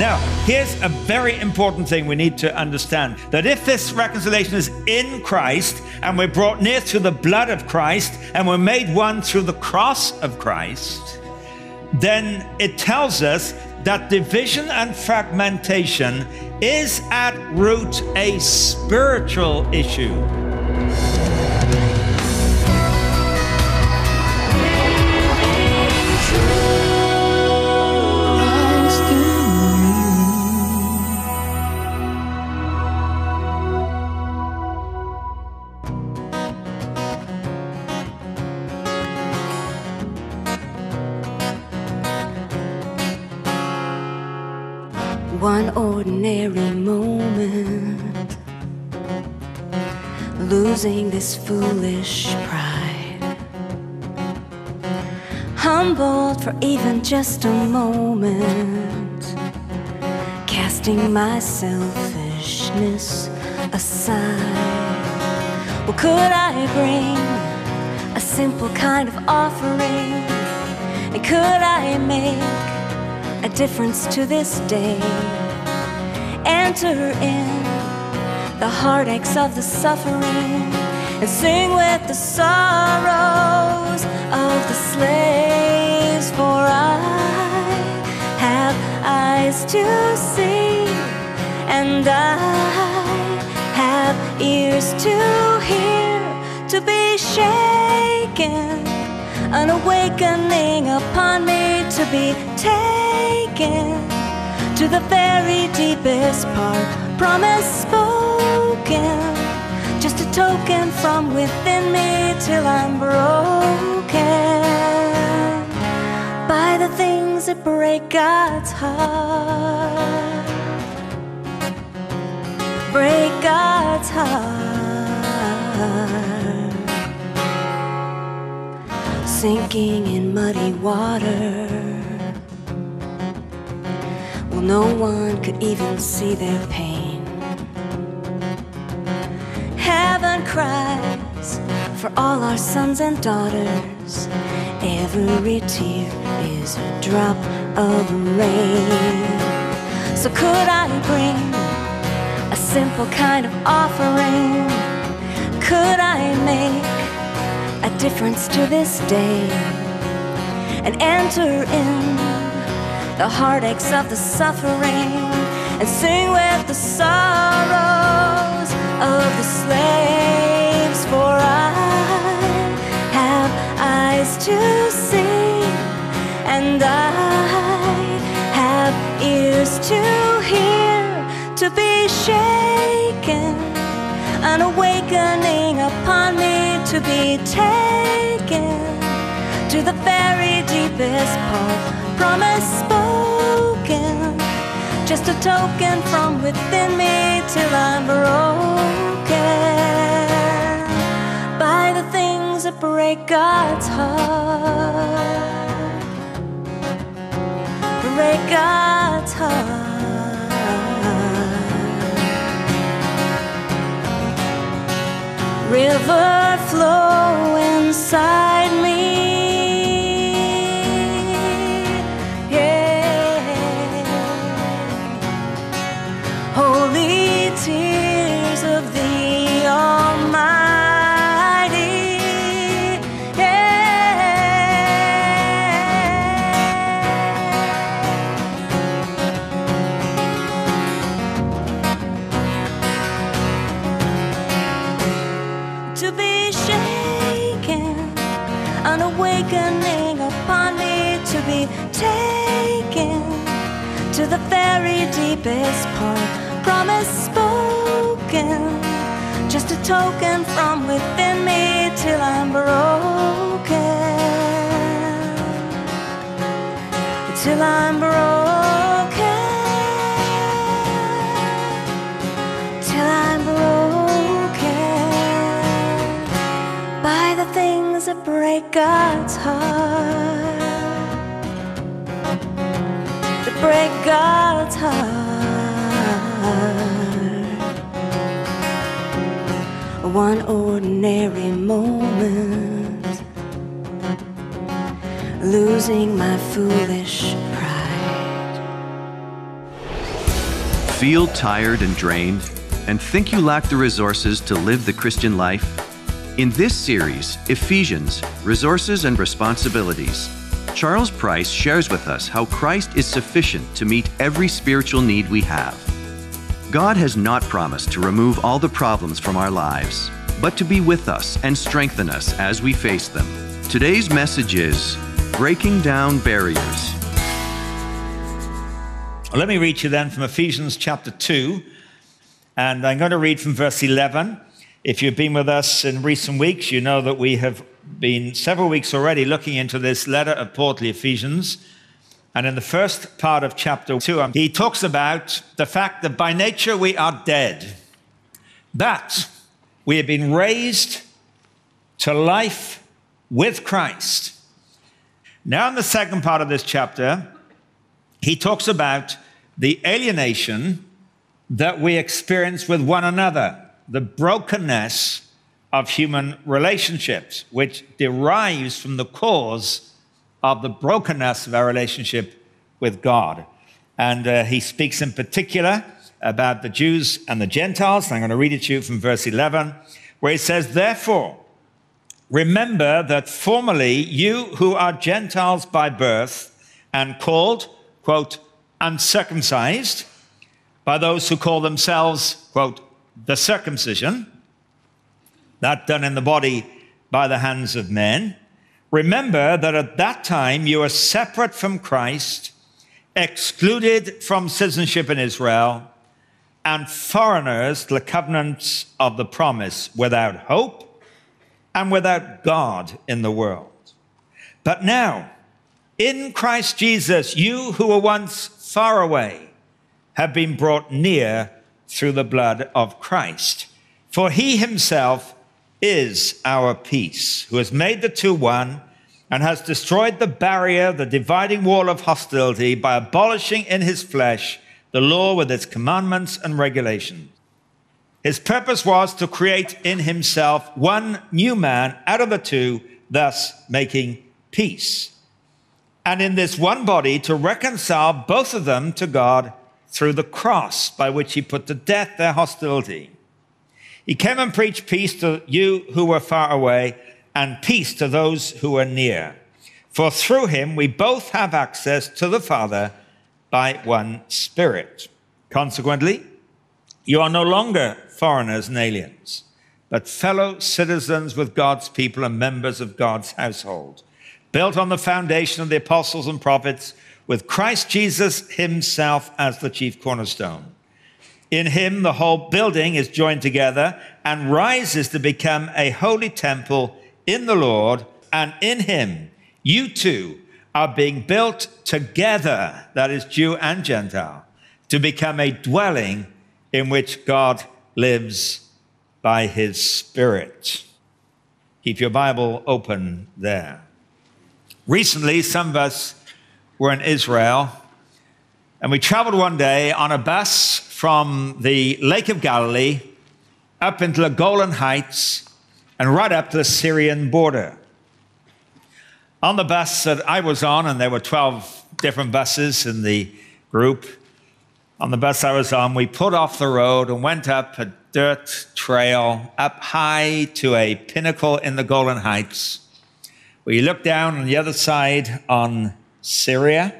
Now, here's a very important thing we need to understand that if this reconciliation is in Christ and we're brought near through the blood of Christ and we're made one through the cross of Christ, then it tells us that division and fragmentation is at root a spiritual issue. Ordinary moment, losing this foolish pride, humbled for even just a moment, casting my selfishness aside. Well, could I bring a simple kind of offering? And could I make a difference to this day. Enter in the heartaches of the suffering and sing with the sorrows of the slaves. For I have eyes to see, and I have ears to hear, to be shaken, an awakening upon me to be taken to the very deepest part. Promise spoken, just a token from within me till I'm broken by the things that break God's heart. Break God's heart. Sinking in muddy water. No one could even see their pain. Heaven cries for all our sons and daughters. Every tear is a drop of rain. So, could I bring a simple kind of offering? Could I make a difference to this day and enter in the heartaches of the suffering and sing with the sorrows of the slaves? For I have eyes to see and I have ears to hear, to be shaken, an awakening upon me to be taken to the very deepest part. Promise just a token from within me till I'm broken by the things that break God's heart. Break God's heart. river flow inside very deepest part. Promise spoken, just a token from within me till I'm broken. Till I'm broken. Till I'm broken by the things that break God's heart. Break God's heart. One ordinary moment, losing my foolish pride. Feel tired and drained and think you lack the resources to live the Christian life? In this series, Ephesians Resources and Responsibilities, Charles Price shares with us how Christ is sufficient to meet every spiritual need we have. God has not promised to remove all the problems from our lives, but to be with us and strengthen us as we face them. Today's message is Breaking Down Barriers. Let me read you then from Ephesians chapter 2, and I'm going to read from verse 11. If you've been with us in recent weeks, you know that we have been several weeks already looking into this letter of Paul to the Ephesians. And in the first part of chapter 2, um, he talks about the fact that by nature we are dead, but we have been raised to life with Christ. Now, in the second part of this chapter, he talks about the alienation that we experience with one another, the brokenness of human relationships, which derives from the cause of the brokenness of our relationship with God. And uh, he speaks in particular about the Jews and the Gentiles. I'm going to read it to you from verse 11, where he says, Therefore, remember that formerly you who are Gentiles by birth and called, quote, uncircumcised by those who call themselves, quote, the circumcision, that done in the body by the hands of men. Remember that at that time you were separate from Christ, excluded from citizenship in Israel, and foreigners to the covenants of the promise, without hope and without God in the world. But now, in Christ Jesus, you who were once far away have been brought near through the blood of Christ. For he himself is our peace, who has made the two one and has destroyed the barrier, the dividing wall of hostility, by abolishing in his flesh the law with its commandments and regulations. His purpose was to create in himself one new man out of the two, thus making peace. And in this one body to reconcile both of them to God through the cross by which he put to death their hostility. He came and preached peace to you who were far away and peace to those who are near. For through him we both have access to the Father by one Spirit. Consequently, you are no longer foreigners and aliens, but fellow citizens with God's people and members of God's household, built on the foundation of the apostles and prophets, with Christ Jesus himself as the chief cornerstone. In him, the whole building is joined together and rises to become a holy temple in the Lord, and in him, you too are being built together, that is, Jew and Gentile, to become a dwelling in which God lives by his Spirit. Keep your Bible open there. Recently, some of us were in Israel, and we traveled one day on a bus from the Lake of Galilee up into the Golan Heights and right up to the Syrian border. On the bus that I was on, and there were 12 different buses in the group, on the bus I was on, we pulled off the road and went up a dirt trail up high to a pinnacle in the Golan Heights. We looked down on the other side on Syria,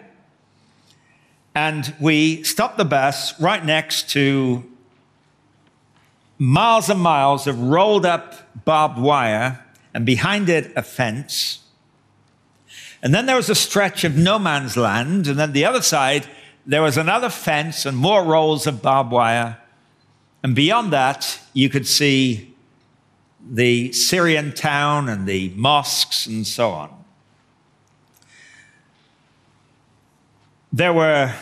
and we stopped the bus right next to miles and miles of rolled up barbed wire, and behind it, a fence. And then there was a stretch of no man's land. And then the other side, there was another fence and more rolls of barbed wire. And beyond that, you could see the Syrian town and the mosques and so on. There were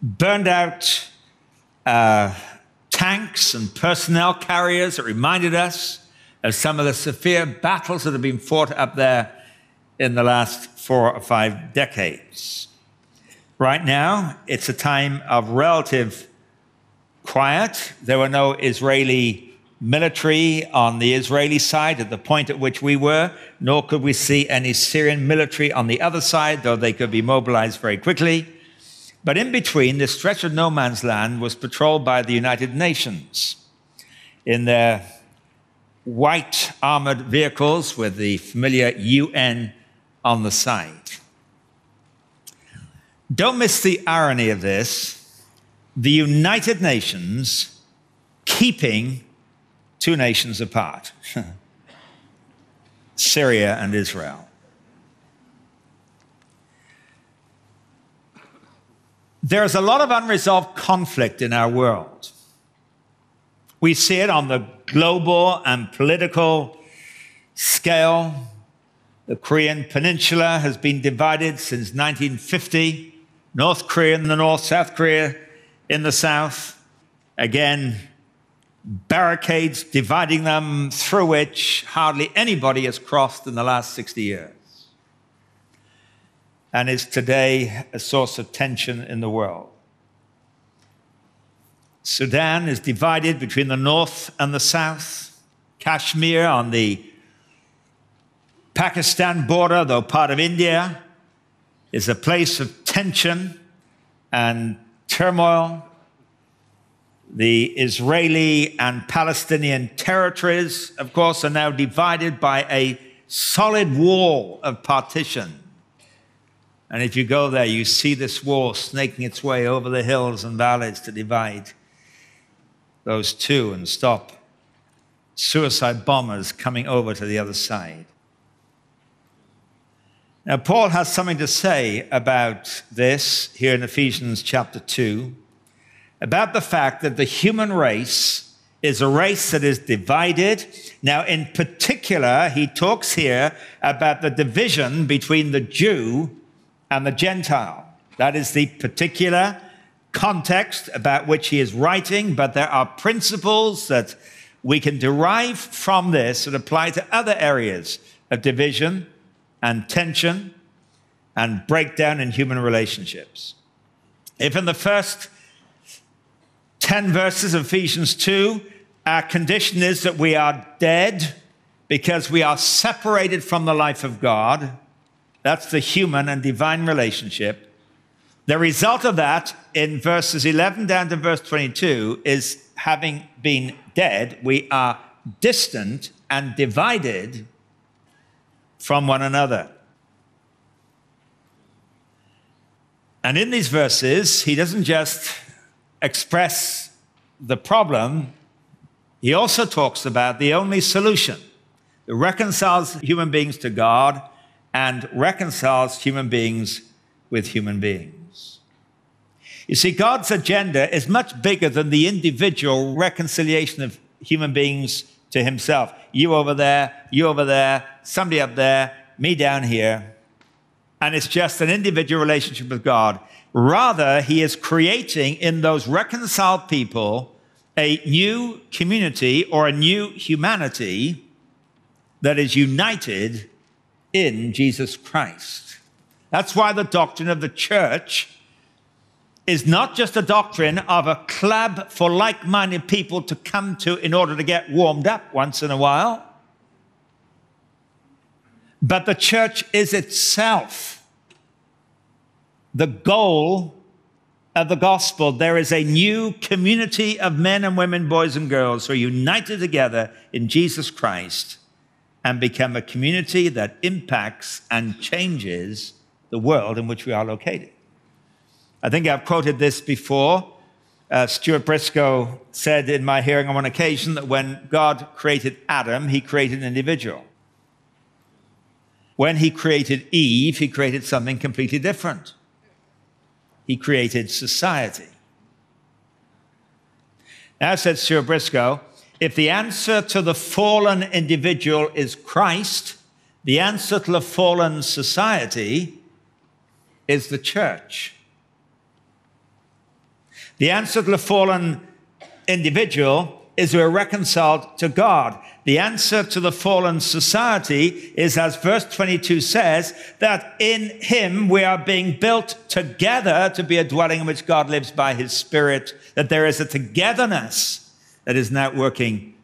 burned out uh, tanks and personnel carriers that reminded us of some of the severe battles that have been fought up there in the last four or five decades. Right now, it's a time of relative quiet. There were no Israeli military on the Israeli side at the point at which we were, nor could we see any Syrian military on the other side, though they could be mobilized very quickly. But in between, this stretch of no man's land was patrolled by the United Nations in their white armored vehicles with the familiar UN on the side. Don't miss the irony of this. The United Nations keeping two nations apart Syria and Israel. There's a lot of unresolved conflict in our world. We see it on the global and political scale. The Korean Peninsula has been divided since 1950. North Korea in the north, South Korea in the south. Again, barricades dividing them through which hardly anybody has crossed in the last 60 years. And is today a source of tension in the world. Sudan is divided between the north and the south. Kashmir on the Pakistan border, though part of India, is a place of tension and turmoil. The Israeli and Palestinian territories, of course, are now divided by a solid wall of partition. And if you go there, you see this wall snaking its way over the hills and valleys to divide those two and stop suicide bombers coming over to the other side. Now, Paul has something to say about this here in Ephesians chapter 2 about the fact that the human race is a race that is divided. Now, in particular, he talks here about the division between the Jew and the Gentile. That is the particular context about which he is writing, but there are principles that we can derive from this that apply to other areas of division and tension and breakdown in human relationships. If in the first 10 verses of Ephesians 2, our condition is that we are dead because we are separated from the life of God, that's the human and divine relationship. The result of that in verses 11 down to verse 22 is having been dead, we are distant and divided from one another. And in these verses, he doesn't just express the problem, he also talks about the only solution that reconciles human beings to God and reconciles human beings with human beings. You see, God's agenda is much bigger than the individual reconciliation of human beings to himself. You over there, you over there, somebody up there, me down here. And it's just an individual relationship with God. Rather, he is creating in those reconciled people a new community or a new humanity that is united in Jesus Christ. That's why the doctrine of the church is not just a doctrine of a club for like minded people to come to in order to get warmed up once in a while, but the church is itself the goal of the gospel. There is a new community of men and women, boys and girls who are united together in Jesus Christ and become a community that impacts and changes the world in which we are located. I think I've quoted this before. Uh, Stuart Briscoe said in my hearing on one occasion that when God created Adam, he created an individual. When he created Eve, he created something completely different. He created society. Now, said Stuart Briscoe, if the answer to the fallen individual is Christ, the answer to the fallen society is the church. The answer to the fallen individual is we're reconciled to God. The answer to the fallen society is, as verse 22 says, that in Him we are being built together to be a dwelling in which God lives by His Spirit, that there is a togetherness that is now working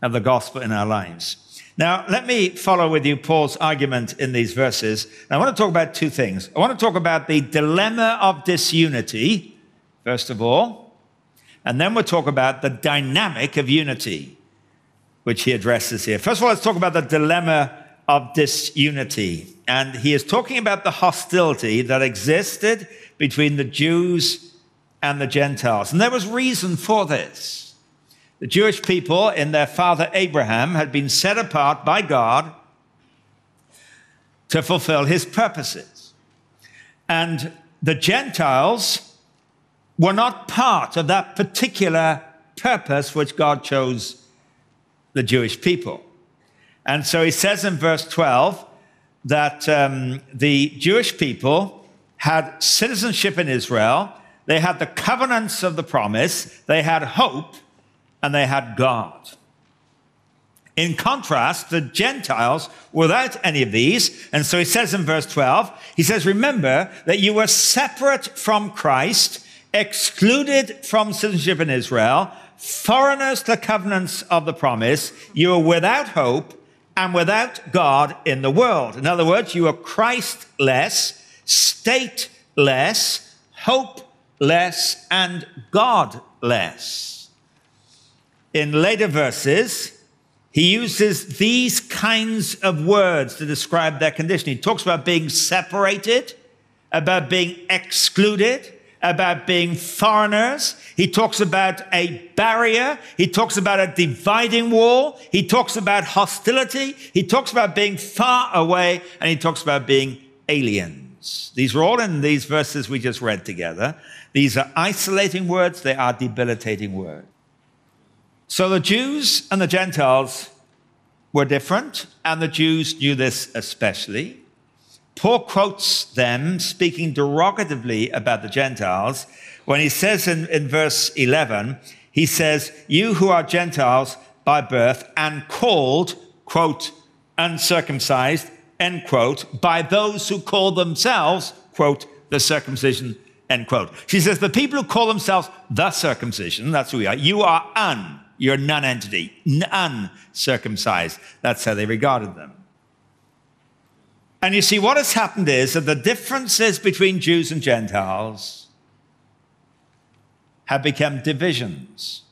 of the gospel in our lives. Now, let me follow with you Paul's argument in these verses. I want to talk about two things. I want to talk about the dilemma of disunity, first of all, and then we'll talk about the dynamic of unity, which he addresses here. First of all, let's talk about the dilemma of disunity. And he is talking about the hostility that existed between the Jews and the Gentiles. And there was reason for this. The Jewish people in their father Abraham had been set apart by God to fulfill his purposes. And the Gentiles were not part of that particular purpose which God chose the Jewish people. And so he says in verse 12 that um, the Jewish people had citizenship in Israel, they had the covenants of the promise, they had hope and they had God. In contrast, the Gentiles, without any of these, and so he says in verse 12, he says, Remember that you were separate from Christ, excluded from citizenship in Israel, foreigners to the covenants of the promise, you are without hope and without God in the world. In other words, you are Christless, stateless, hopeless, and godless in later verses, he uses these kinds of words to describe their condition. He talks about being separated, about being excluded, about being foreigners. He talks about a barrier. He talks about a dividing wall. He talks about hostility. He talks about being far away, and he talks about being aliens. These are all in these verses we just read together. These are isolating words, they are debilitating words. So the Jews and the Gentiles were different, and the Jews knew this especially. Paul quotes them speaking derogatively about the Gentiles when he says in, in verse 11, he says, You who are Gentiles by birth and called, quote, uncircumcised, end quote, by those who call themselves, quote, the circumcision, end quote. She says, The people who call themselves the circumcision, that's who we are, you are un you're a non-entity, uncircumcised. That's how they regarded them. And you see, what has happened is that the differences between Jews and Gentiles have become divisions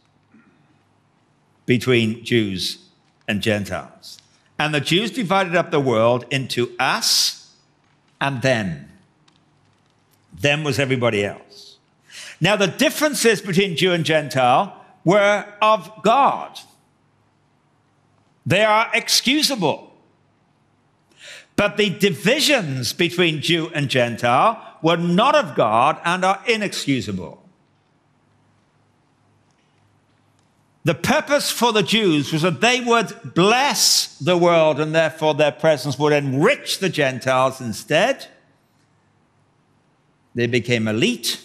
between Jews and Gentiles. And the Jews divided up the world into us and them. Them was everybody else. Now, the differences between Jew and Gentile were of God. They are excusable. But the divisions between Jew and Gentile were not of God and are inexcusable. The purpose for the Jews was that they would bless the world and therefore their presence would enrich the Gentiles instead. They became elite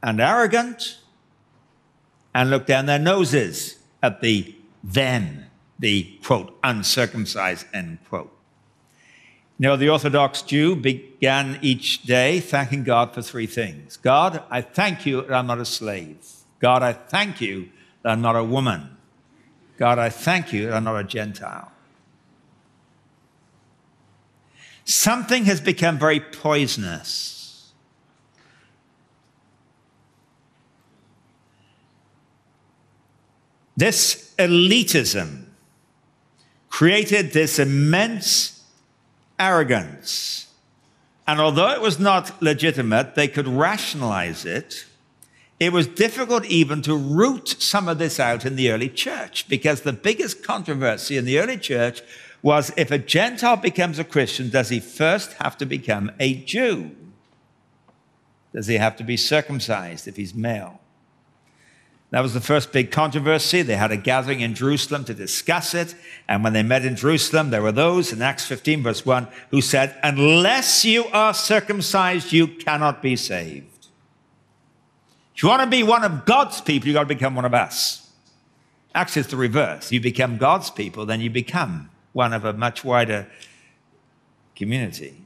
and arrogant and looked down their noses at the then, the quote, uncircumcised, end quote. Now, the Orthodox Jew began each day thanking God for three things God, I thank you that I'm not a slave. God, I thank you that I'm not a woman. God, I thank you that I'm not a Gentile. Something has become very poisonous This elitism created this immense arrogance. And although it was not legitimate, they could rationalize it. It was difficult even to root some of this out in the early church because the biggest controversy in the early church was if a Gentile becomes a Christian, does he first have to become a Jew? Does he have to be circumcised if he's male? That was the first big controversy. They had a gathering in Jerusalem to discuss it. And when they met in Jerusalem, there were those in Acts 15, verse 1, who said, Unless you are circumcised, you cannot be saved. If you want to be one of God's people, you've got to become one of us. Actually, it's the reverse. You become God's people, then you become one of a much wider community.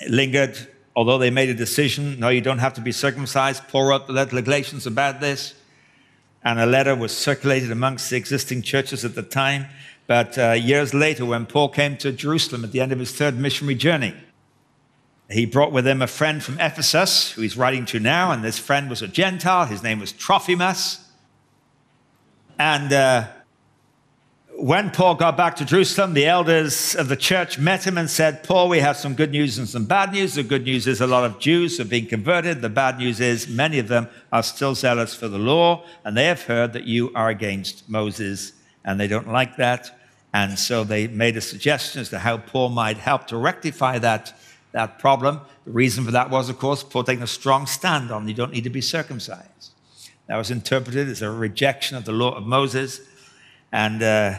It lingered although they made a decision, no, you don't have to be circumcised. Paul wrote the Galatians about this. and a letter was circulated amongst the existing churches at the time. But uh, years later, when Paul came to Jerusalem at the end of his third missionary journey, he brought with him a friend from Ephesus who he's writing to now, and this friend was a Gentile. His name was Trophimus. And uh, when Paul got back to Jerusalem, the elders of the church met him and said, Paul, we have some good news and some bad news. The good news is a lot of Jews have been converted. The bad news is many of them are still zealous for the law, and they have heard that you are against Moses, and they don't like that. And so they made a suggestion as to how Paul might help to rectify that, that problem. The reason for that was, of course, Paul taking a strong stand on you don't need to be circumcised. That was interpreted as a rejection of the law of Moses. And uh,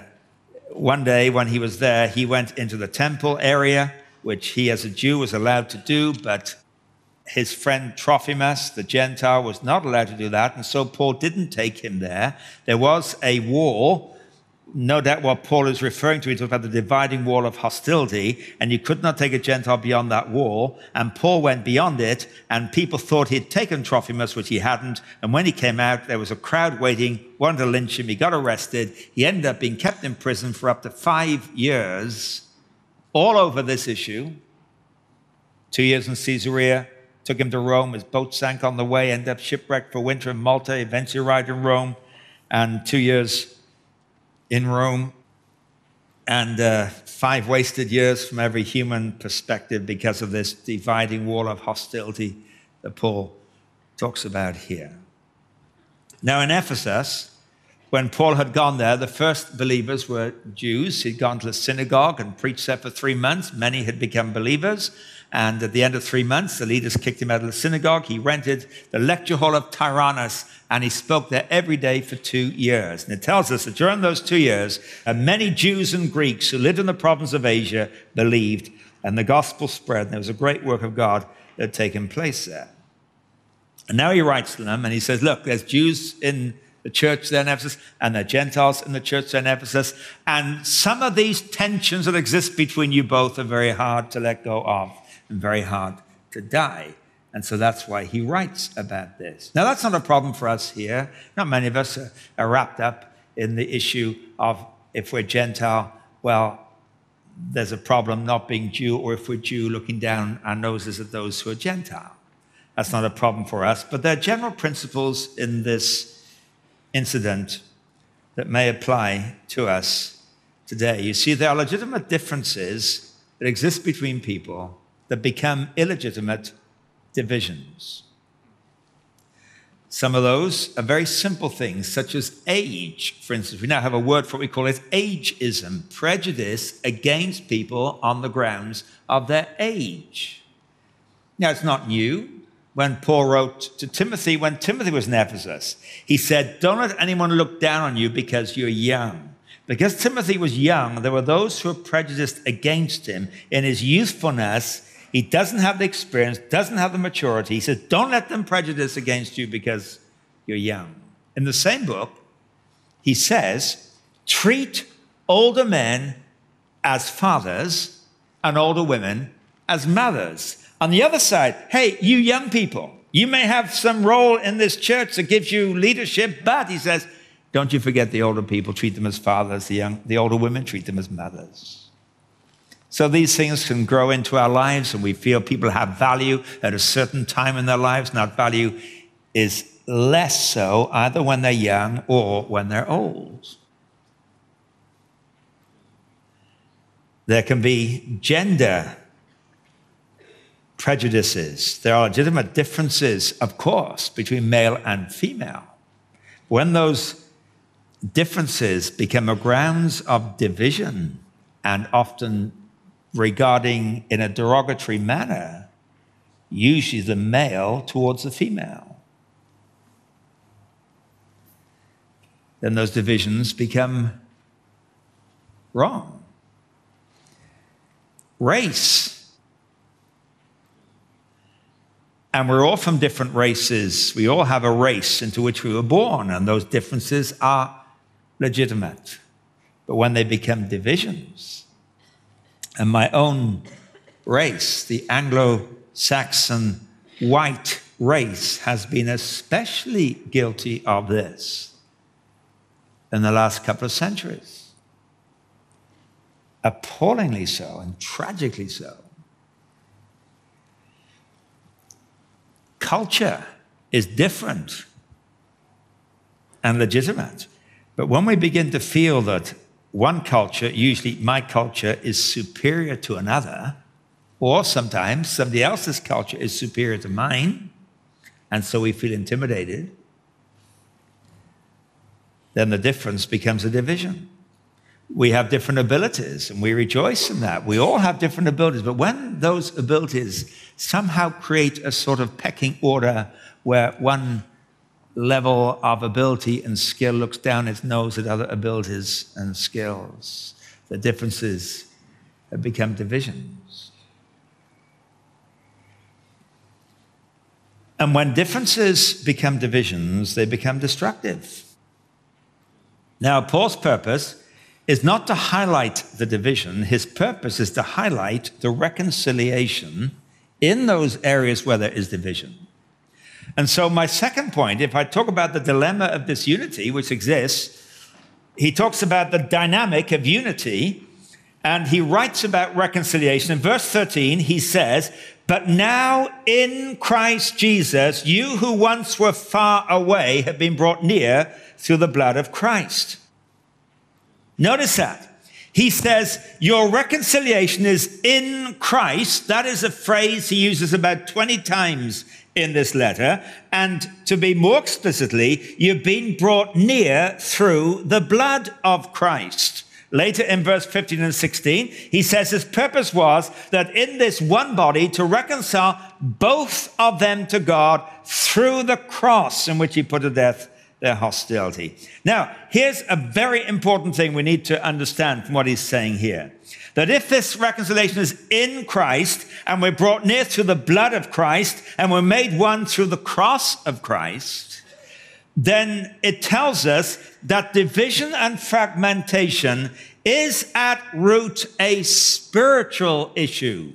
one day when he was there, he went into the temple area, which he as a Jew was allowed to do, but his friend Trophimus, the Gentile, was not allowed to do that. And so Paul didn't take him there. There was a wall no doubt what Paul is referring to, he talks about the dividing wall of hostility, and you could not take a Gentile beyond that wall. And Paul went beyond it, and people thought he'd taken Trophimus, which he hadn't. And when he came out, there was a crowd waiting, wanted to lynch him. He got arrested. He ended up being kept in prison for up to five years, all over this issue. Two years in Caesarea, took him to Rome. His boat sank on the way, ended up shipwrecked for winter in Malta, eventually arrived in Rome, and two years in Rome, and uh, five wasted years from every human perspective because of this dividing wall of hostility that Paul talks about here. Now, in Ephesus, when Paul had gone there, the first believers were Jews. He'd gone to the synagogue and preached there for three months. Many had become believers. And at the end of three months, the leaders kicked him out of the synagogue. He rented the lecture hall of Tyrannus and he spoke there every day for two years. And it tells us that during those two years, uh, many Jews and Greeks who lived in the province of Asia believed, and the gospel spread. And there was a great work of God that had taken place there. And now he writes to them and he says, Look, there's Jews in the church there in Ephesus, and are Gentiles in the church there in Ephesus. And some of these tensions that exist between you both are very hard to let go of and very hard to die. And so that's why he writes about this. Now, that's not a problem for us here. Not many of us are, are wrapped up in the issue of if we're Gentile, well, there's a problem not being Jew, or if we're Jew, looking down our noses at those who are Gentile. That's not a problem for us. But there are general principles in this incident that may apply to us today. You see, there are legitimate differences that exist between people that become illegitimate divisions. Some of those are very simple things, such as age. For instance, we now have a word for what we call it ageism, prejudice against people on the grounds of their age. Now, it's not new. When Paul wrote to Timothy, when Timothy was in Ephesus, he said, Don't let anyone look down on you because you're young. Because Timothy was young, there were those who were prejudiced against him in his youthfulness he doesn't have the experience, doesn't have the maturity. He says, don't let them prejudice against you because you're young. In the same book, he says, treat older men as fathers and older women as mothers. On the other side, hey, you young people, you may have some role in this church that gives you leadership, but he says, don't you forget the older people, treat them as fathers, the, young, the older women, treat them as mothers. So these things can grow into our lives, and we feel people have value at a certain time in their lives, and that value is less so either when they're young or when they're old. There can be gender prejudices. There are legitimate differences, of course, between male and female. When those differences become a grounds of division and often regarding in a derogatory manner, usually the male towards the female. Then those divisions become wrong. Race. And we're all from different races. We all have a race into which we were born, and those differences are legitimate. But when they become divisions, and my own race, the Anglo Saxon white race, has been especially guilty of this. in the last couple of centuries. Appallingly so and tragically so. Culture is different and legitimate. But when we begin to feel that one culture, usually my culture, is superior to another, or sometimes somebody else's culture is superior to mine, and so we feel intimidated, then the difference becomes a division. We have different abilities and we rejoice in that. We all have different abilities, but when those abilities somehow create a sort of pecking order where one level of ability and skill looks down its nose at other abilities and skills, the differences have become divisions. And when differences become divisions, they become destructive. Now, Paul's purpose is not to highlight the division, his purpose is to highlight the reconciliation in those areas where there is division. And so, my second point, if I talk about the dilemma of disunity which exists, he talks about the dynamic of unity and he writes about reconciliation. In verse 13, he says, But now in Christ Jesus, you who once were far away have been brought near through the blood of Christ. Notice that. He says, Your reconciliation is in Christ. That is a phrase he uses about 20 times in this letter. And to be more explicitly, you've been brought near through the blood of Christ. Later in verse 15 and 16, he says his purpose was that in this one body to reconcile both of them to God through the cross in which he put to death their hostility. Now, here's a very important thing we need to understand from what he's saying here. That if this reconciliation is in Christ and we're brought near through the blood of Christ and we're made one through the cross of Christ, then it tells us that division and fragmentation is at root a spiritual issue.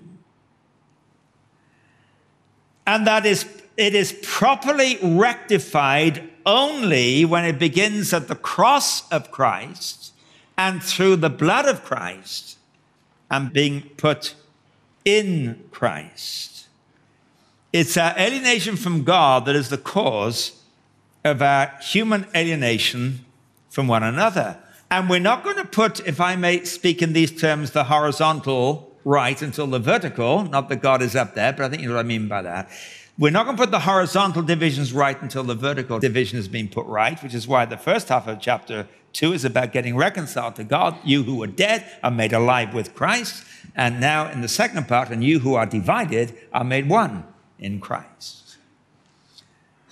And that is, it is properly rectified only when it begins at the cross of Christ and through the blood of Christ and being put in Christ. It's our alienation from God that is the cause of our human alienation from one another. And we're not going to put, if I may speak in these terms, the horizontal right until the vertical. Not that God is up there, but I think you know what I mean by that. We're not going to put the horizontal divisions right until the vertical division has been put right, which is why the first half of chapter 2 is about getting reconciled to God. You who were dead are made alive with Christ. And now in the second part, and you who are divided are made one in Christ.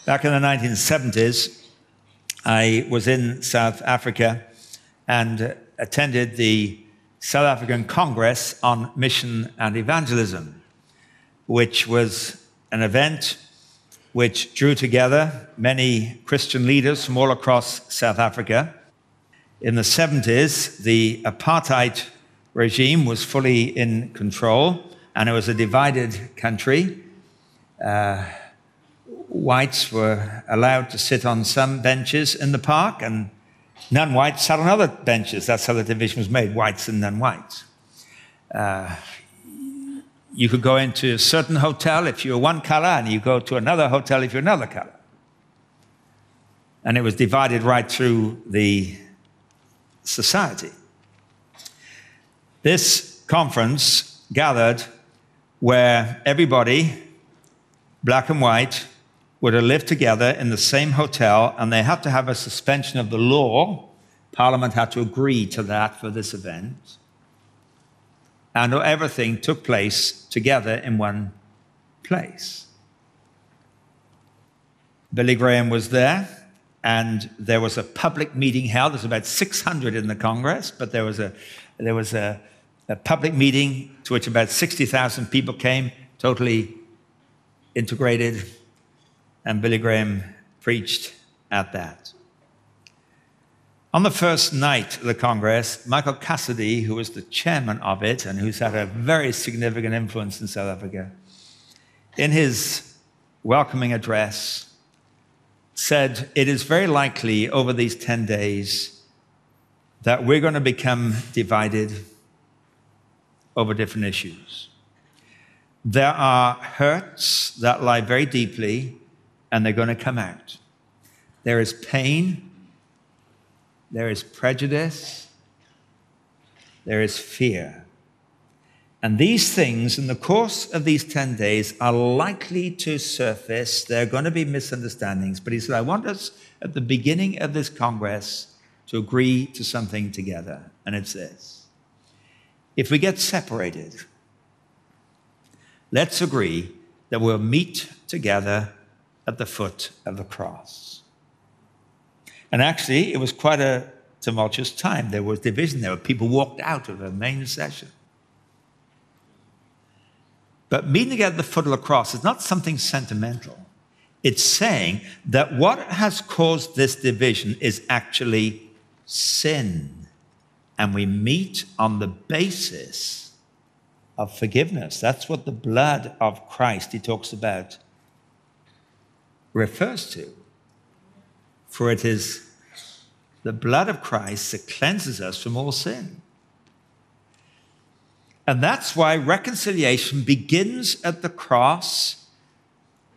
Back in the 1970s, I was in South Africa and attended the South African Congress on Mission and Evangelism, which was an event which drew together many Christian leaders from all across South Africa. In the 70s, the apartheid regime was fully in control, and it was a divided country. Uh, whites were allowed to sit on some benches in the park, and non whites sat on other benches. That's how the division was made whites and non whites. Uh, you could go into a certain hotel if you're one color, and you go to another hotel if you're another color. And it was divided right through the society. This conference gathered where everybody, black and white, were to live together in the same hotel, and they had to have a suspension of the law. Parliament had to agree to that for this event and everything took place together in one place. Billy Graham was there, and there was a public meeting held. There's about 600 in the Congress, but there was a, there was a, a public meeting to which about 60,000 people came, totally integrated, and Billy Graham preached at that. On the first night of the Congress, Michael Cassidy, who was the chairman of it and who's had a very significant influence in South Africa, in his welcoming address, said, It is very likely over these 10 days that we're going to become divided over different issues. There are hurts that lie very deeply and they're going to come out. There is pain, there is prejudice, there is fear. And these things, in the course of these 10 days, are likely to surface. There are going to be misunderstandings. But he said, I want us at the beginning of this Congress to agree to something together. And it's this if we get separated, let's agree that we'll meet together at the foot of the cross. And actually, it was quite a tumultuous time. There was division. There were people walked out of the main session. But meeting together at the foot of the cross is not something sentimental. It's saying that what has caused this division is actually sin. And we meet on the basis of forgiveness. That's what the blood of Christ he talks about refers to. For it is the blood of Christ that cleanses us from all sin. And that's why reconciliation begins at the cross,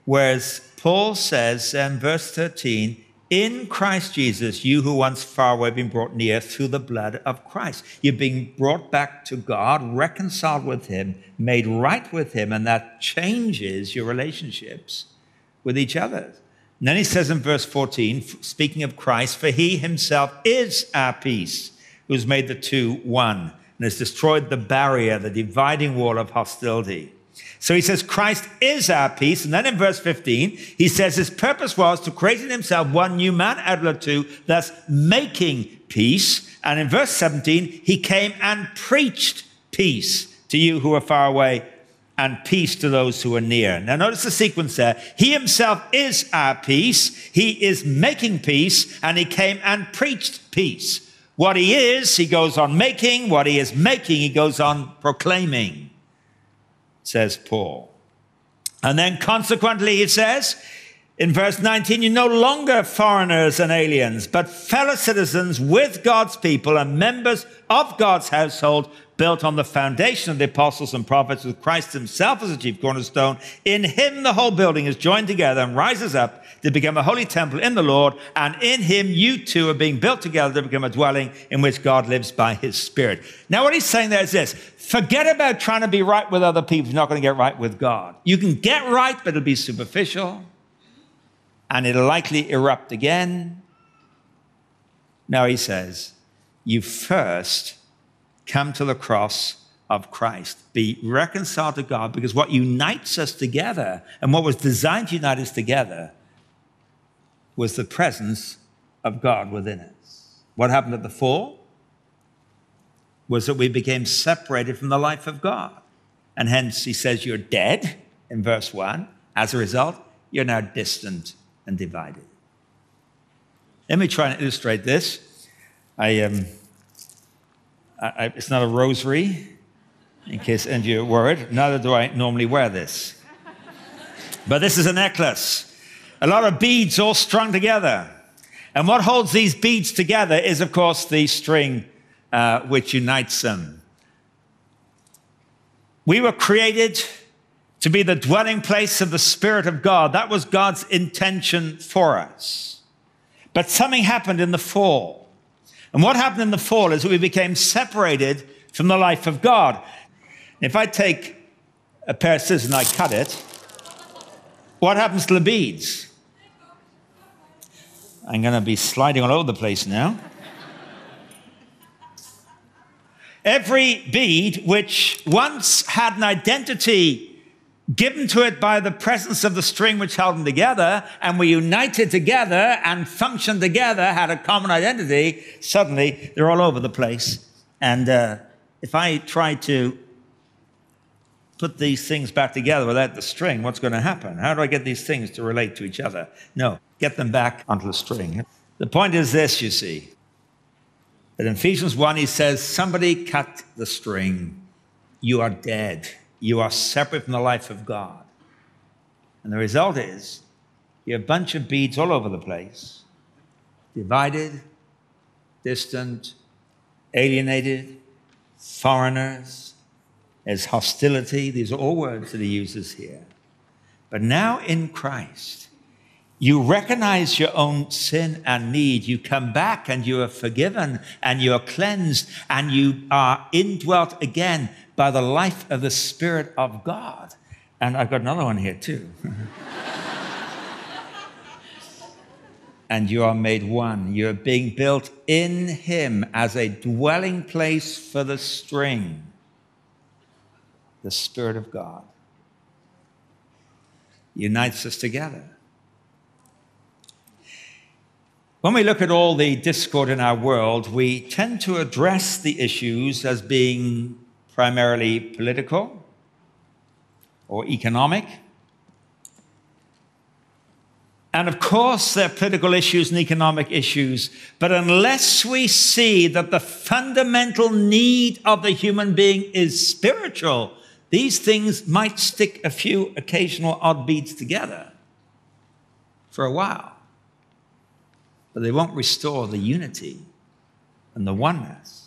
whereas Paul says in verse 13, in Christ Jesus, you who once far away have been brought near through the blood of Christ. You're being brought back to God, reconciled with Him, made right with Him, and that changes your relationships with each other. And then he says in verse 14, speaking of Christ, for He Himself is our peace, who's made the two one and has destroyed the barrier, the dividing wall of hostility. So he says Christ is our peace. And then in verse 15, he says his purpose was to create in himself one new man out of two, thus making peace. And in verse 17, he came and preached peace to you who are far away and peace to those who are near. Now notice the sequence there. He himself is our peace. He is making peace and he came and preached peace. What he is, he goes on making. What he is making, he goes on proclaiming, says Paul. And then consequently, he says in verse 19, you're no longer foreigners and aliens, but fellow citizens with God's people and members of God's household, built on the foundation of the apostles and prophets with Christ himself as the chief cornerstone. In him, the whole building is joined together and rises up to become a holy temple in the Lord. And in him, you two are being built together to become a dwelling in which God lives by his spirit. Now, what he's saying there is this forget about trying to be right with other people. You're not going to get right with God. You can get right, but it'll be superficial and it'll likely erupt again. Now, he says, you first come to the cross of Christ. Be reconciled to God because what unites us together and what was designed to unite us together was the presence of God within us. What happened at the fall was that we became separated from the life of God. And hence he says, You're dead in verse 1. As a result, you're now distant and divided. Let me try and illustrate this. I, um, I, it's not a rosary, in case any of you worried. Neither do I normally wear this. But this is a necklace. A lot of beads all strung together. And what holds these beads together is, of course, the string uh, which unites them. We were created to be the dwelling place of the Spirit of God. That was God's intention for us. But something happened in the fall. And what happened in the fall is that we became separated from the life of God. If I take a pair of scissors and I cut it, what happens to the beads? I'm going to be sliding all over the place now. Every bead which once had an identity given to it by the presence of the string which held them together, and were united together and functioned together, had a common identity, suddenly they're all over the place. And uh, if I try to put these things back together without the string, what's going to happen? How do I get these things to relate to each other? No, get them back onto the string. The point is this, you see. That in Ephesians 1, he says, Somebody cut the string. You are dead. You are separate from the life of God. And the result is you have a bunch of beads all over the place, divided, distant, alienated, foreigners, there's hostility. These are all words that he uses here. But now in Christ, you recognize your own sin and need. You come back and you are forgiven and you are cleansed and you are indwelt again by the life of the Spirit of God. And I've got another one here too. and you are made one. You are being built in Him as a dwelling place for the string, the Spirit of God. Unites us together. When we look at all the discord in our world, we tend to address the issues as being primarily political or economic. And of course, there are political issues and economic issues, but unless we see that the fundamental need of the human being is spiritual, these things might stick a few occasional odd beads together for a while but they won't restore the unity and the oneness.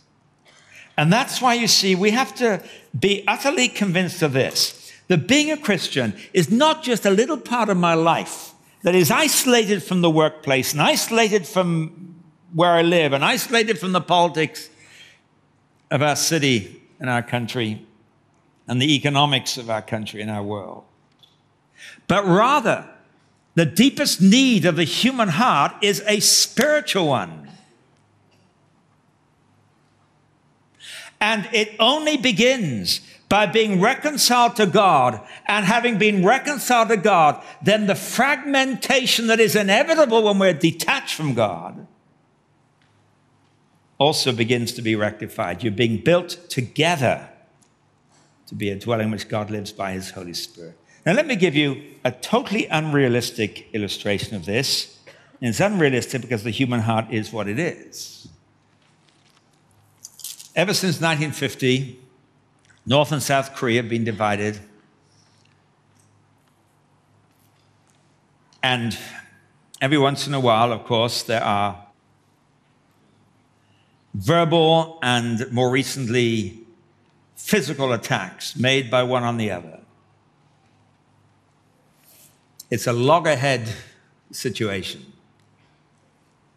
And that's why you see, we have to be utterly convinced of this that being a Christian is not just a little part of my life that is isolated from the workplace and isolated from where I live and isolated from the politics of our city and our country and the economics of our country and our world. But rather, the deepest need of the human heart is a spiritual one. And it only begins by being reconciled to God. And having been reconciled to God, then the fragmentation that is inevitable when we're detached from God also begins to be rectified. You're being built together to be a dwelling which God lives by his Holy Spirit. Now, let me give you a totally unrealistic illustration of this. And it's unrealistic because the human heart is what it is. Ever since 1950, North and South Korea have been divided. And every once in a while, of course, there are verbal and more recently physical attacks made by one on the other. It's a loggerhead situation,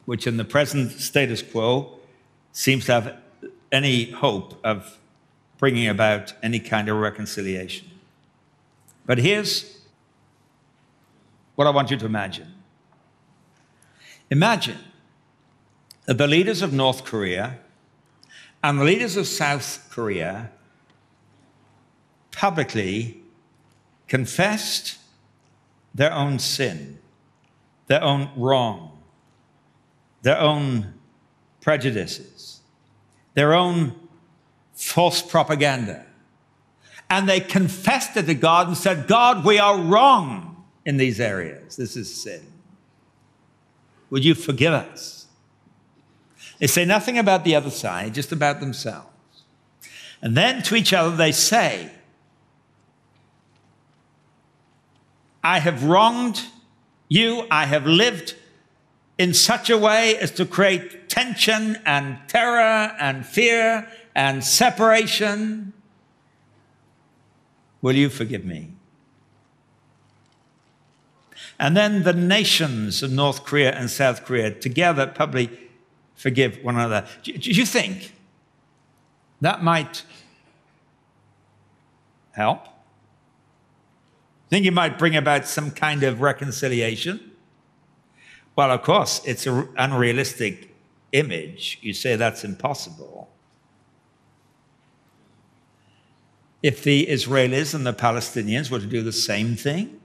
which in the present status quo seems to have any hope of bringing about any kind of reconciliation. But here's what I want you to imagine. Imagine that the leaders of North Korea and the leaders of South Korea publicly confessed their own sin, their own wrong, their own prejudices, their own false propaganda. And they confessed it to God and said, God, we are wrong in these areas. This is sin. Would you forgive us? They say nothing about the other side, just about themselves. And then to each other they say, I have wronged you. I have lived in such a way as to create tension and terror and fear and separation. Will you forgive me? And then the nations of North Korea and South Korea together probably forgive one another. Do you think that might help? Think it might bring about some kind of reconciliation? Well, of course, it's an unrealistic image. You say that's impossible. If the Israelis and the Palestinians were to do the same thing,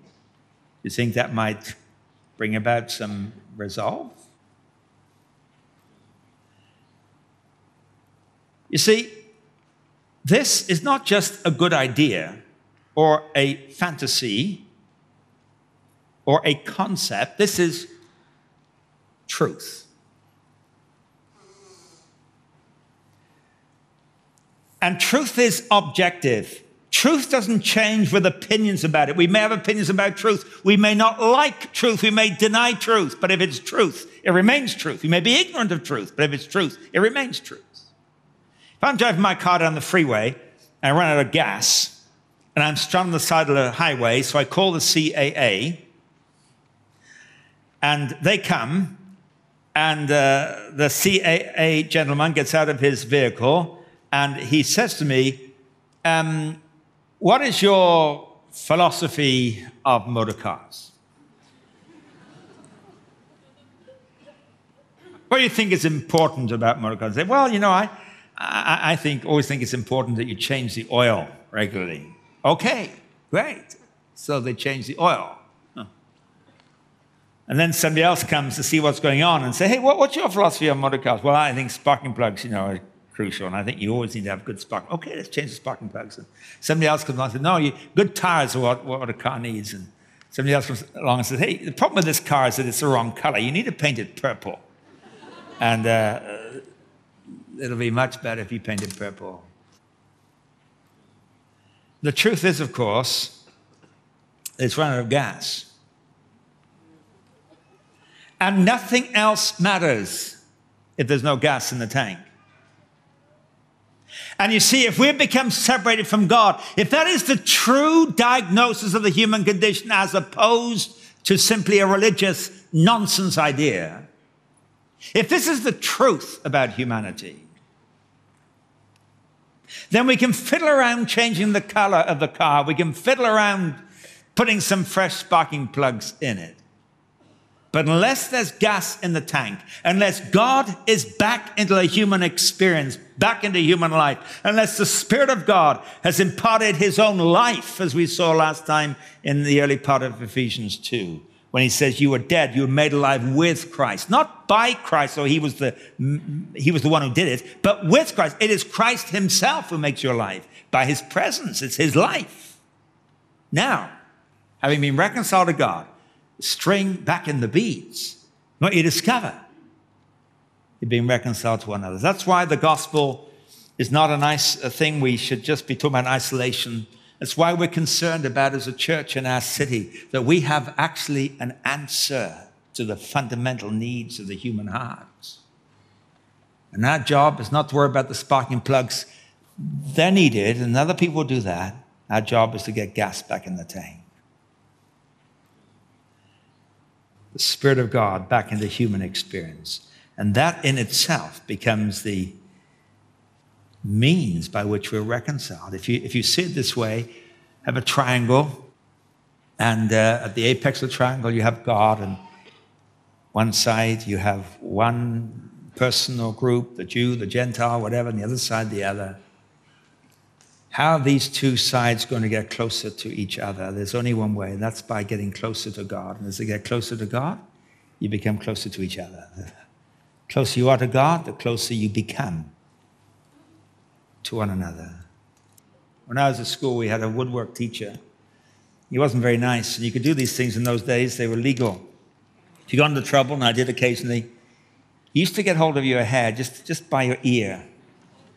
you think that might bring about some resolve? You see, this is not just a good idea or a fantasy or a concept. This is truth. And truth is objective. Truth doesn't change with opinions about it. We may have opinions about truth. We may not like truth. We may deny truth. But if it's truth, it remains truth. We may be ignorant of truth, but if it's truth, it remains truth. If I'm driving my car down the freeway and I run out of gas and I'm stranded on the side of the highway, so I call the CAA and they come and uh, the CAA gentleman gets out of his vehicle and he says to me, um, What is your philosophy of motor cars? What do you think is important about motor cars? I say, well, you know, I, I, I think, always think it's important that you change the oil regularly. Okay, great. So they change the oil. And then somebody else comes to see what's going on and say, hey, what, what's your philosophy on motor cars? Well, I think sparking plugs, you know, crucial, and I think you always need to have good spark. Okay, let's change the sparking plugs. And somebody else comes along and says, no, you, good tires are what, what a car needs. And somebody else comes along and says, hey, the problem with this car is that it's the wrong color. You need to paint it purple. And uh, it'll be much better if you paint it purple. The truth is, of course, it's run out of gas. And nothing else matters if there's no gas in the tank. And you see, if we become separated from God, if that is the true diagnosis of the human condition as opposed to simply a religious nonsense idea, if this is the truth about humanity, then we can fiddle around changing the color of the car. We can fiddle around putting some fresh sparking plugs in it. But unless there's gas in the tank, unless God is back into the human experience, back into human life, unless the Spirit of God has imparted his own life, as we saw last time in the early part of Ephesians 2, when he says you were dead, you were made alive with Christ, not by Christ, so he was the, he was the one who did it, but with Christ. It is Christ himself who makes you alive by his presence. It's his life. Now, having been reconciled to God, string back in the beads. What you discover, you're being reconciled to one another. That's why the gospel is not a nice uh, thing we should just be talking about isolation. That's why we're concerned about as a church in our city that we have actually an answer to the fundamental needs of the human heart. And our job is not to worry about the sparking plugs. They're needed, and other people do that. Our job is to get gas back in the tank. The Spirit of God back into human experience. And that in itself becomes the means by which we're reconciled. If you, if you see it this way, have a triangle, and uh, at the apex of the triangle, you have God, and one side you have one person or group, the Jew, the Gentile, whatever, and the other side, the other. How are these two sides going to get closer to each other? There's only one way, and that's by getting closer to God. And as you get closer to God, you become closer to each other. The closer you are to God, the closer you become to one another. When I was at school, we had a woodwork teacher. He wasn't very nice, and you could do these things in those days, they were legal. If you got into trouble, and I did occasionally, he used to get hold of your hair just, just by your ear,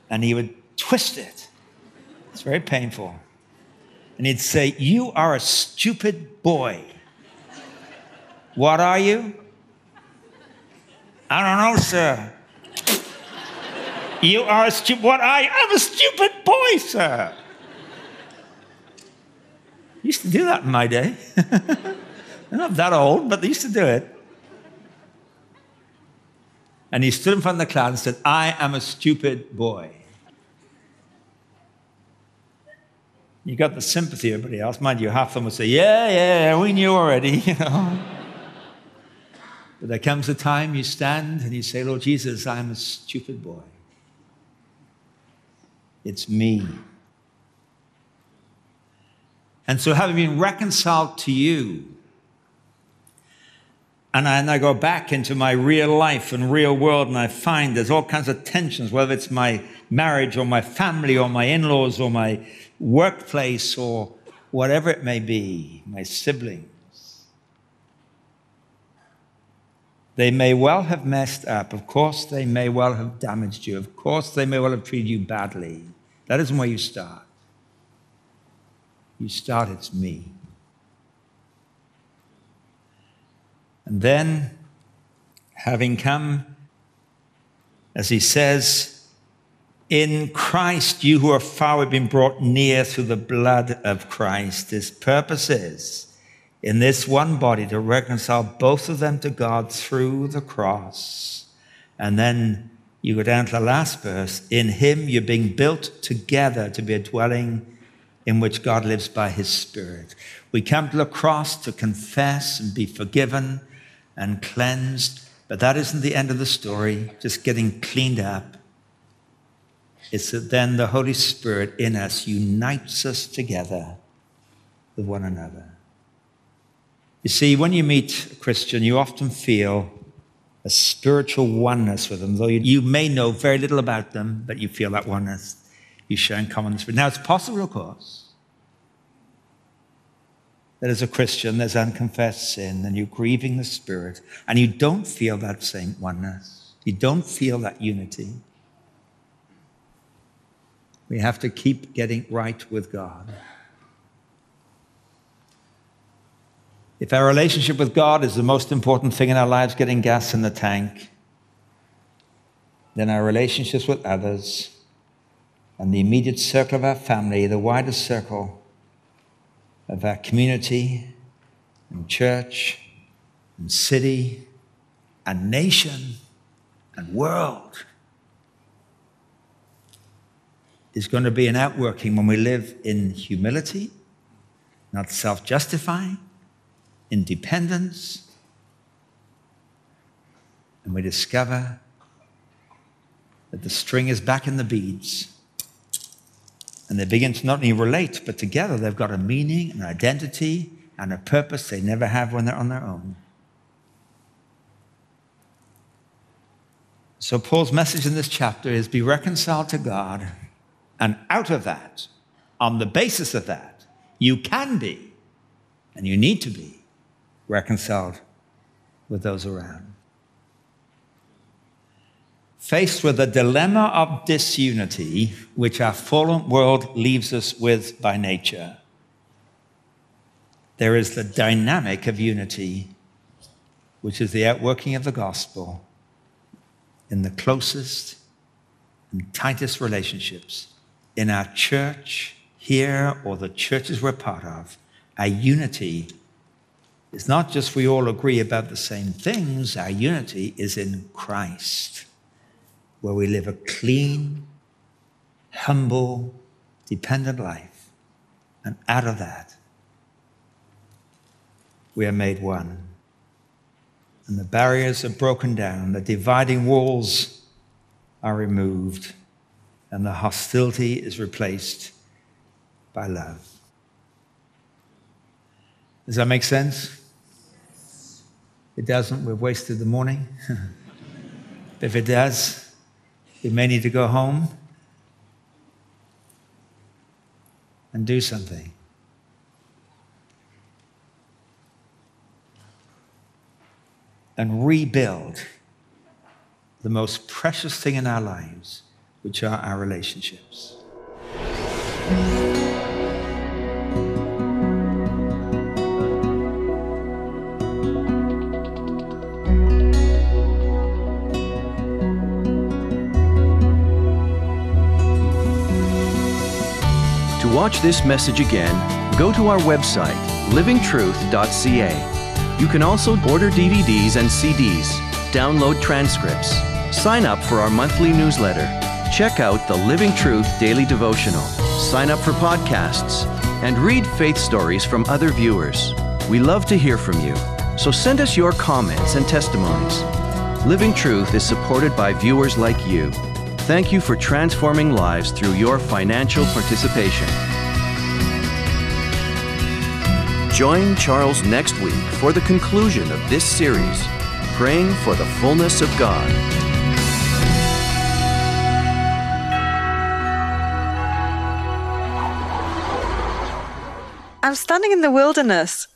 and he would twist it it's very painful. And he'd say, You are a stupid boy. What are you? I don't know, sir. You are a stupid. What you? I'm a stupid boy, sir. Used to do that in my day. I'm not that old, but they used to do it. And he stood in front of the class and said, I am a stupid boy. You got the sympathy of everybody else. Mind you, half of them would say, Yeah, yeah, we knew already, you know. but there comes a time you stand and you say, Lord Jesus, I'm a stupid boy. It's me. And so, having been reconciled to you, and I, and I, go back into my real life and real world, and I find there's all kinds of tensions, whether it's my marriage or my family or my in laws or my workplace or whatever it may be, my siblings. They may well have messed up. Of course, they may well have damaged you. Of course, they may well have treated you badly. That isn't where you start. You start, it's me. And then, having come, as he says, in Christ, you who are far have been brought near through the blood of Christ. His purpose is in this one body to reconcile both of them to God through the cross. And then you go down to the last verse. In him you're being built together to be a dwelling in which God lives by his Spirit. We come to the cross to confess and be forgiven and cleansed, but that isn't the end of the story, just getting cleaned up. It's that then the Holy Spirit in us unites us together with one another. You see, when you meet a Christian, you often feel a spiritual oneness with them, though you, you may know very little about them, but you feel that oneness. You share in common spirit. Now, it's possible, of course, that as a Christian, there's unconfessed sin and you're grieving the Spirit and you don't feel that same oneness. You don't feel that unity. We have to keep getting right with God. If our relationship with God is the most important thing in our lives, getting gas in the tank, then our relationships with others and the immediate circle of our family, the wider circle of our community and church and city and nation and world is going to be an outworking when we live in humility, not self justifying, independence, and we discover that the string is back in the beads. And they begin to not only relate, but together they've got a meaning, an identity, and a purpose they never have when they're on their own. So, Paul's message in this chapter is be reconciled to God, and out of that, on the basis of that, you can be, and you need to be, reconciled with those around. Faced with the dilemma of disunity, which our fallen world leaves us with by nature, there is the dynamic of unity, which is the outworking of the gospel in the closest and tightest relationships in our church here or the churches we're part of. Our unity is not just we all agree about the same things, our unity is in Christ, where we live a clean, humble, dependent life. And out of that, we are made one. And the barriers are broken down, the dividing walls are removed, and the hostility is replaced by love. Does that make sense? It doesn't, we've wasted the morning. if it does, we may need to go home and do something. And rebuild the most precious thing in our lives, which are our relationships. To watch this message again, go to our website, livingtruth.ca. You can also order DVDs and CDs, download transcripts, sign up for our monthly newsletter, check out the Living Truth Daily Devotional, sign up for podcasts, and read faith stories from other viewers. We love to hear from you, so send us your comments and testimonies. Living Truth is supported by viewers like you. Thank you for transforming lives through your financial participation. Join Charles next week for the conclusion of this series, Praying for the Fullness of God. I'm standing in the wilderness.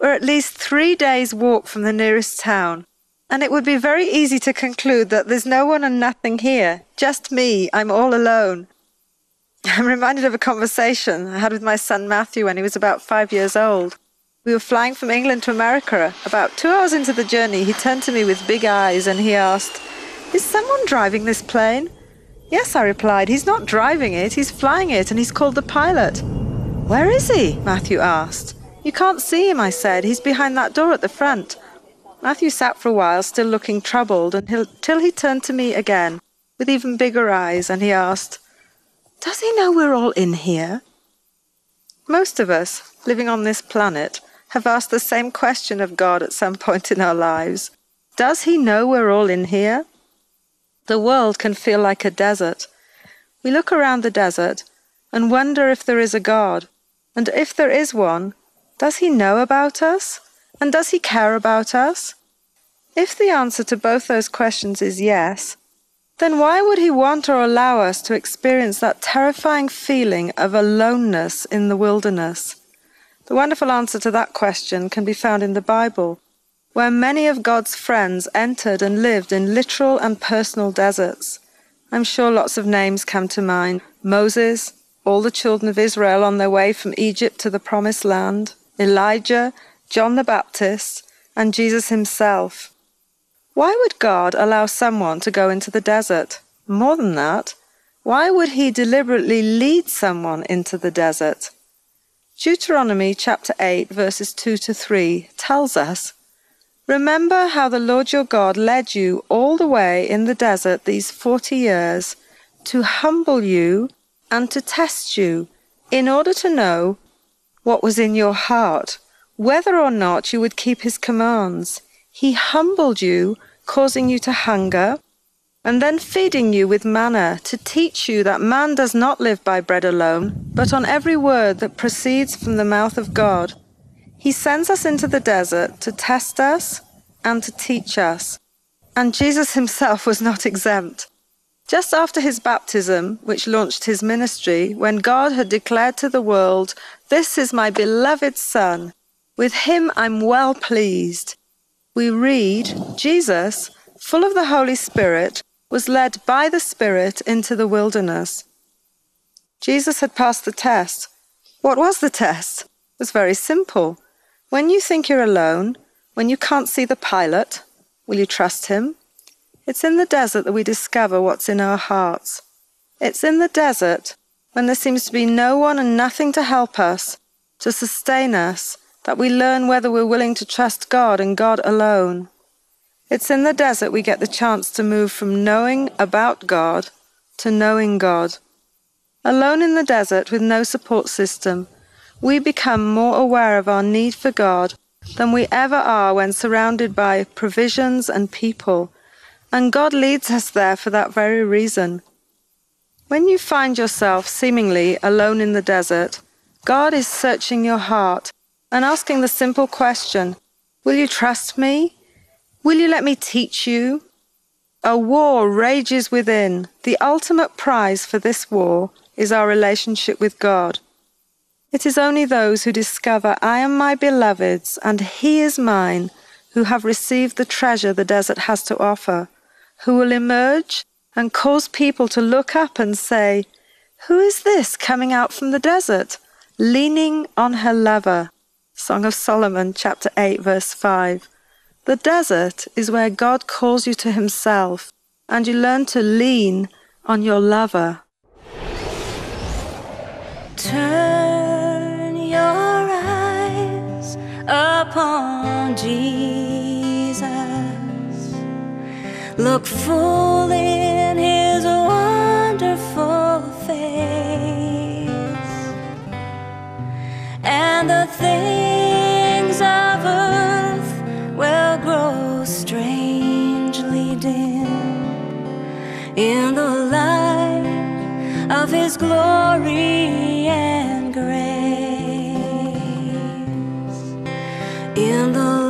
We're at least three days' walk from the nearest town. And it would be very easy to conclude that there's no one and nothing here. Just me. I'm all alone. I'm reminded of a conversation I had with my son Matthew when he was about five years old. We were flying from England to America. About two hours into the journey, he turned to me with big eyes and he asked, Is someone driving this plane? Yes, I replied. He's not driving it, he's flying it, and he's called the pilot. Where is he? Matthew asked. You can't see him, I said. He's behind that door at the front. Matthew sat for a while, still looking troubled, until he turned to me again, with even bigger eyes, and he asked, Does he know we're all in here? Most of us, living on this planet, have asked the same question of God at some point in our lives. Does he know we're all in here? The world can feel like a desert. We look around the desert and wonder if there is a God. And if there is one, does he know about us? And does he care about us? If the answer to both those questions is yes, then why would he want or allow us to experience that terrifying feeling of aloneness in the wilderness? The wonderful answer to that question can be found in the Bible, where many of God's friends entered and lived in literal and personal deserts. I'm sure lots of names come to mind Moses, all the children of Israel on their way from Egypt to the Promised Land, Elijah, John the Baptist, and Jesus himself. Why would God allow someone to go into the desert? More than that, why would he deliberately lead someone into the desert? Deuteronomy chapter 8, verses 2 to 3 tells us Remember how the Lord your God led you all the way in the desert these forty years to humble you and to test you in order to know what was in your heart whether or not you would keep his commands. He humbled you, causing you to hunger, and then feeding you with manna to teach you that man does not live by bread alone, but on every word that proceeds from the mouth of God. He sends us into the desert to test us and to teach us. And Jesus himself was not exempt. Just after his baptism, which launched his ministry, when God had declared to the world, This is my beloved Son, with him I'm well pleased. We read Jesus, full of the Holy Spirit, was led by the Spirit into the wilderness. Jesus had passed the test. What was the test? It was very simple. When you think you're alone, when you can't see the pilot, will you trust him? It's in the desert that we discover what's in our hearts. It's in the desert, when there seems to be no one and nothing to help us, to sustain us, that we learn whether we're willing to trust God and God alone. It's in the desert we get the chance to move from knowing about God to knowing God. Alone in the desert with no support system, we become more aware of our need for God than we ever are when surrounded by provisions and people, and God leads us there for that very reason. When you find yourself seemingly alone in the desert, God is searching your heart and asking the simple question Will you trust me? Will you let me teach you? A war rages within. The ultimate prize for this war is our relationship with God. It is only those who discover, I am my beloved's and he is mine, who have received the treasure the desert has to offer, who will emerge and cause people to look up and say, Who is this coming out from the desert, leaning on her lover? Song of Solomon, chapter 8, verse 5. The desert is where God calls you to Himself, and you learn to lean on your lover. Turn your eyes upon Jesus. Look full in His wonderful face, and the things of earth will grow strangely dim in the light of His glory and grace. In the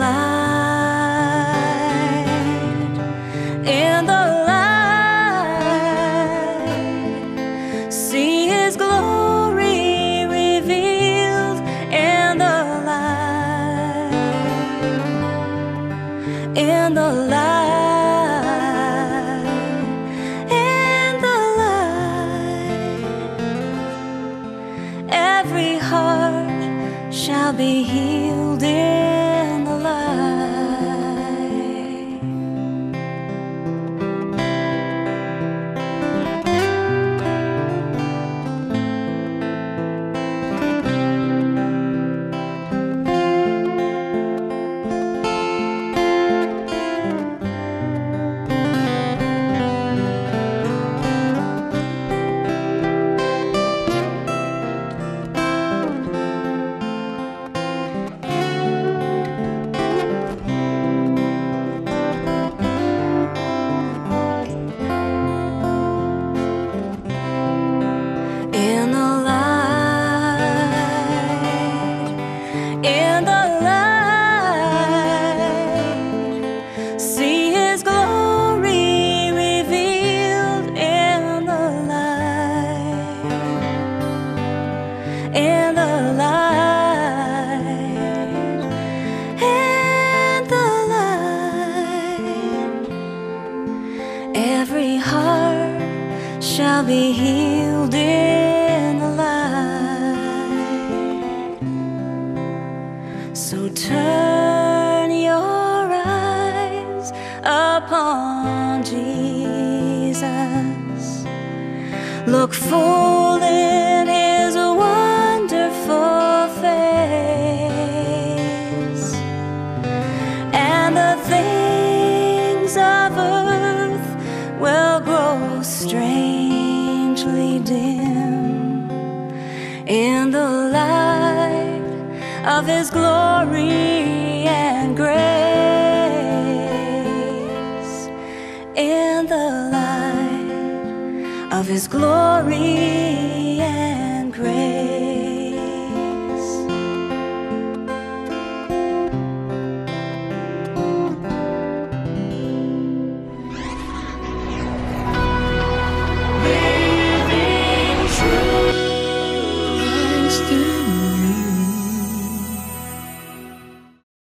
be